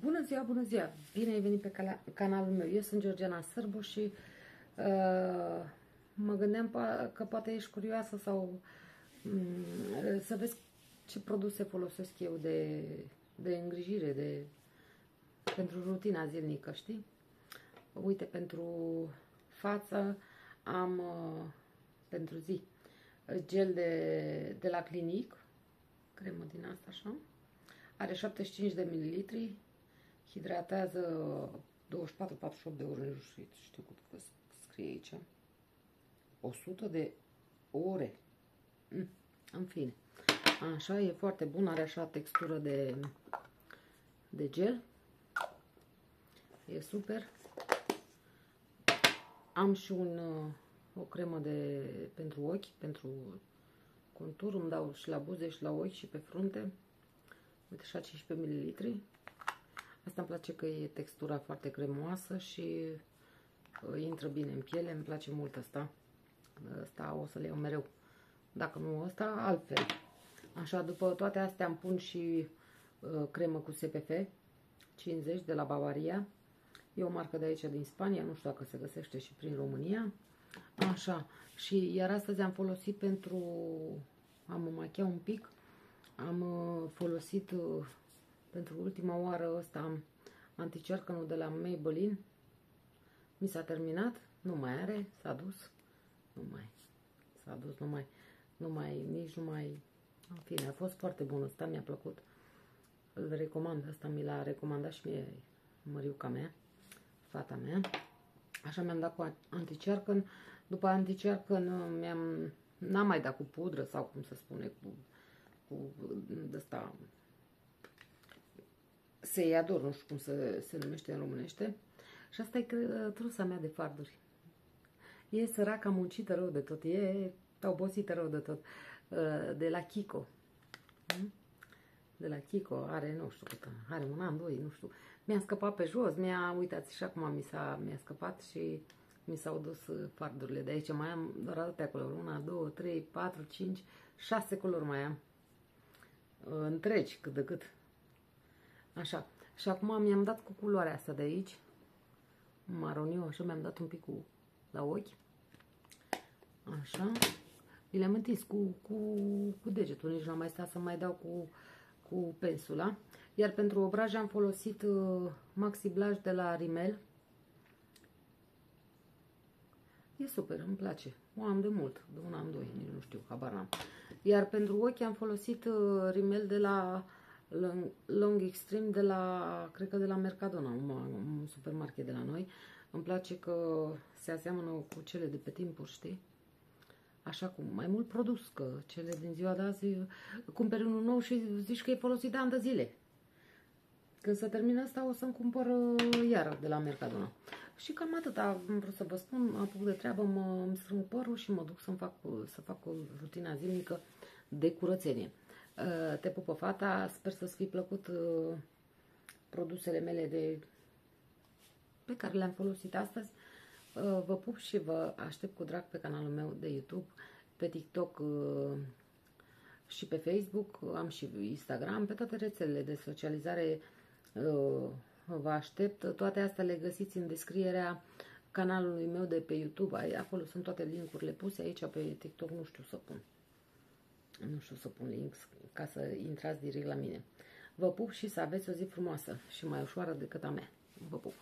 Bună ziua, bună ziua! Bine ai venit pe canalul meu. Eu sunt Georgiana Sârbu și uh, mă gândeam că poate ești curioasă sau um, să vezi ce produse folosesc eu de, de îngrijire, de, pentru rutina zilnică, știi? Uite, pentru față am uh, pentru zi gel de, de la clinic, cremă din asta așa, are 75 de mililitri, hidratează 24-48 de ore, nu știu, știu cât scrie aici. 100 de ore. Mm, în fine. Așa, e foarte bun, are așa textură de, de gel. E super. Am și un, o cremă de, pentru ochi, pentru contur. Îmi dau și la buze, și la ochi, și pe frunte. Uite, așa 15 ml. Asta îmi place că e textura foarte cremoasă și uh, intră bine în piele. Îmi place mult asta. Asta o să le iau mereu. Dacă nu ăsta, altfel. Așa, după toate astea îmi pun și uh, cremă cu SPF 50 de la Bavaria. E o marcă de aici din Spania, nu știu dacă se găsește și prin România. Așa, și iar astăzi am folosit pentru, am machiat un pic, am uh, folosit uh, pentru ultima oară ăsta am anticercănul de la Maybelline. Mi s-a terminat, nu mai are, s-a dus, nu mai, s-a dus, nu mai, nu mai, nici nu mai, în fine, a fost foarte bun ăsta, mi-a plăcut. Îl recomand, ăsta mi l-a recomandat și mie măriuca mea, fata mea. Așa mi-am dat cu anticercăn. După anticercăn mi-am, n-am mai dat cu pudră sau cum se spune, cu, cu ăsta, Seiador, nu știu cum se, se numește în românește. Și asta e trusa mea de farduri. E săraca muncită rău de tot, e obosită rău de tot. Uh, de la Kiko. Hmm? De la Kiko are, nu știu cât, are un an, doi, nu știu. Mi-a scăpat pe jos, mi-a, uitați și acum mi s-a mi scăpat și mi s-au dus uh, fardurile de aici. Mai am doar atâtea culori. Una, două, trei, patru, cinci, șase culori mai am. Uh, întregi, cât de cât. Așa. Și acum mi-am dat cu culoarea asta de aici. Maroniu, așa mi-am dat un pic cu la ochi. Așa. Mi le-am întins cu, cu, cu degetul, nici nu am mai stat să mai dau cu, cu pensula. Iar pentru obraj am folosit uh, Maxi Blush de la Rimmel. E super, îmi place. O am de mult, de un an, doi, nici nu știu, habar n-am. Iar pentru ochi am folosit uh, Rimmel de la Long, Long Extreme de la, cred că de la Mercadona, un, un supermarket de la noi. Îmi place că se aseamănă cu cele de pe timpuri, știi? Așa cum, mai mult produs, că cele din ziua de azi cumperi unul nou și zici că e folosit de ani de zile. Când se termină asta, o să-mi cumpăr uh, iară de la Mercadona. Și cam atât am vrut să vă spun, am apuc de treabă, mă îmi strâng părul și mă duc să fac, să fac o rutina zilnică de curățenie. Uh, te pupă fata, sper să-ți fi plăcut uh, produsele mele de pe care le-am folosit astăzi. Uh, vă pup și vă aștept cu drag pe canalul meu de YouTube, pe TikTok și pe Facebook, am și Instagram, pe toate rețelele de socializare vă aștept. Toate astea le găsiți în descrierea canalului meu de pe YouTube. Acolo sunt toate linkurile puse, aici pe TikTok nu știu să pun nu știu să pun links ca să intrați direct la mine. Vă pup și să aveți o zi frumoasă și mai ușoară decât a mea. Vă pup!